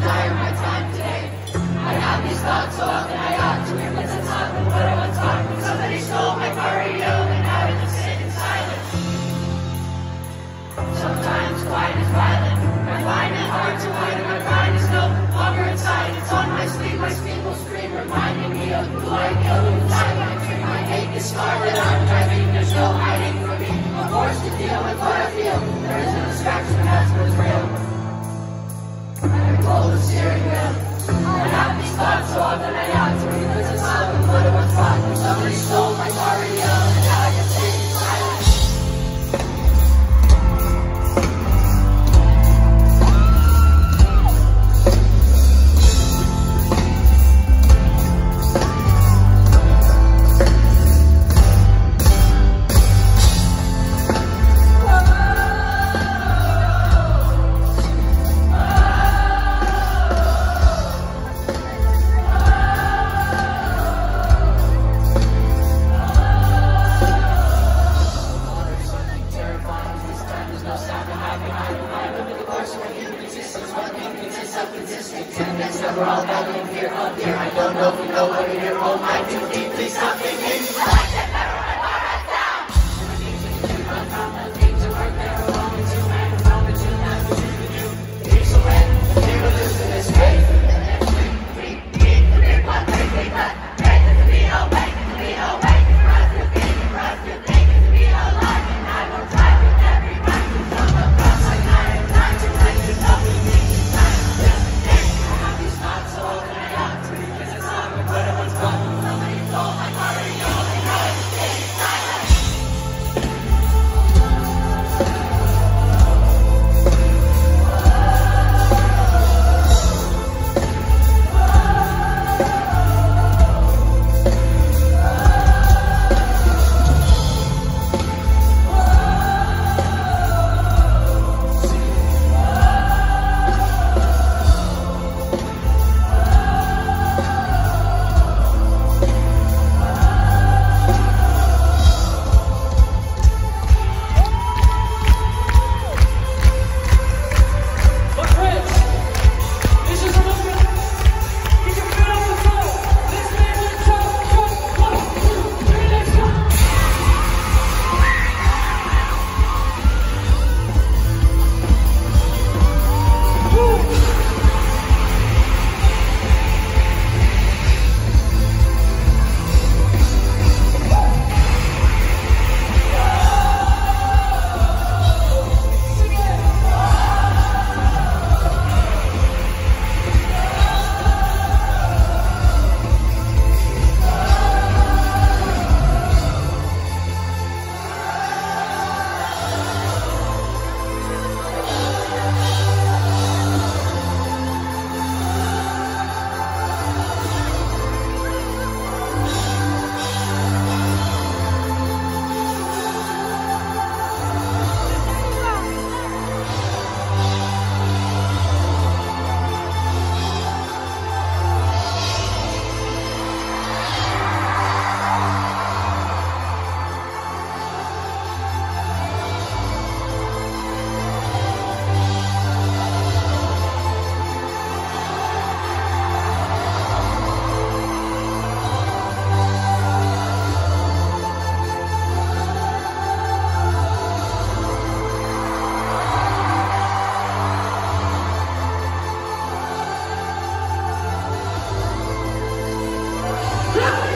why are my time today? I have these thoughts all here. I don't know if you know, but in your own oh mind, too deeply, stop thinking. Yeah!